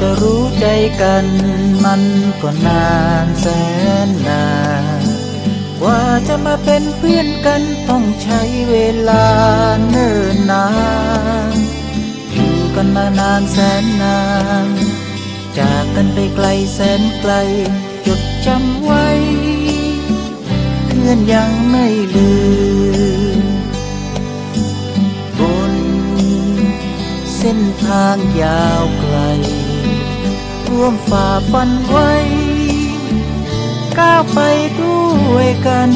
จะรู้ใจกันมันก็นานแสนนานกว่าจะมาเป็นเพื่อนกันต้องใช้เวลาเนิ่นนานอยู่กันมานานแสนนาน จากกันไปไกลแสนไกล จดจำไว้ เพื่อนยังไม่ลืมบนเส้นทางยาวไกล ร่วมฝ่าฟันไว้ ก้าวไปด้วยกัน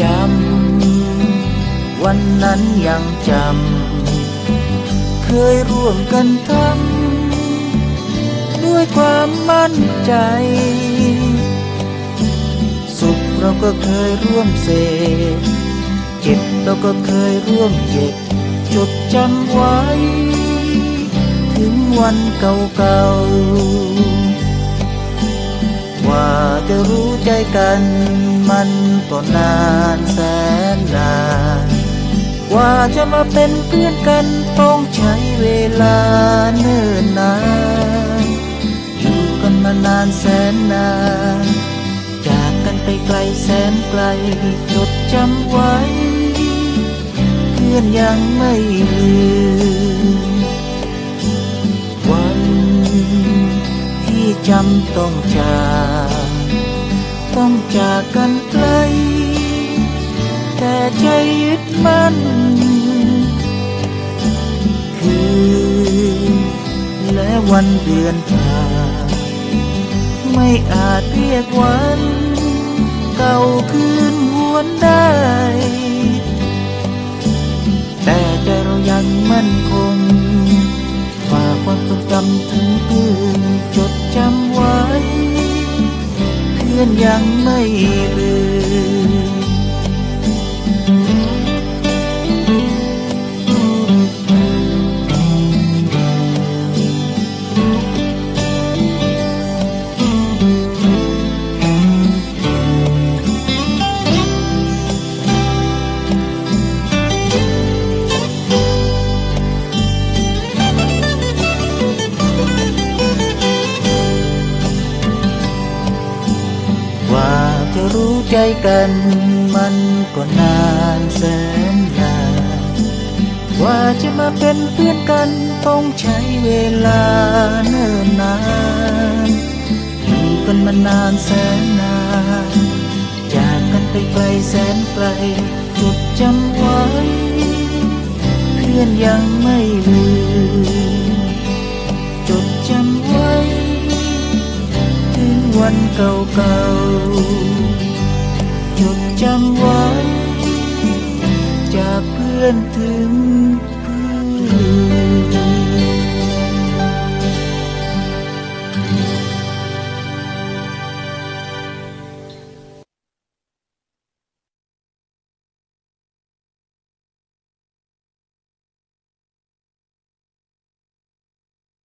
จำวันนั้นยังจำ เคยร่วมกันทำด้วยความมั่นใจ สุขเราก็เคยร่วมเสพเจ็บเราก็เคยร่วมเจ็บจดจำไว้ วันเก่าๆ ว่าจะรู้ใจกันมันก็นานแสนนาน ว่าจะมาเป็นเพื่อนกันต้องใช้เวลาเนิ่นนาน อยู่กันมานานแสนนานจากกันไปไกลแสนไกลจดจำไว้ เพื่อนยังไม่ลืม ต้องจากกันไกล แต่ใจยึดมั่น คือและวันเดือนผ่านไม่อาจเรียกวัน เก่าคืนหวนได้ แต่ใจเรายังมั่นคง ฝากความทรงจำถึงเพื่อนจด อนยังไม่ลืม รู้ใจกันมันก็นานแสนนานกว่าจะมาเป็นเพื่อนกันต้องใช้เวลาเนิ่นนานอยู่กันมานานแสนนานจากกันไปไกลแสนไกลจดจำไว้ เพื่อนยังไม่ลืมจดจำไว้ ถึงวันเก่าๆ จำไว้ จากเพื่อนถึงเพื่อน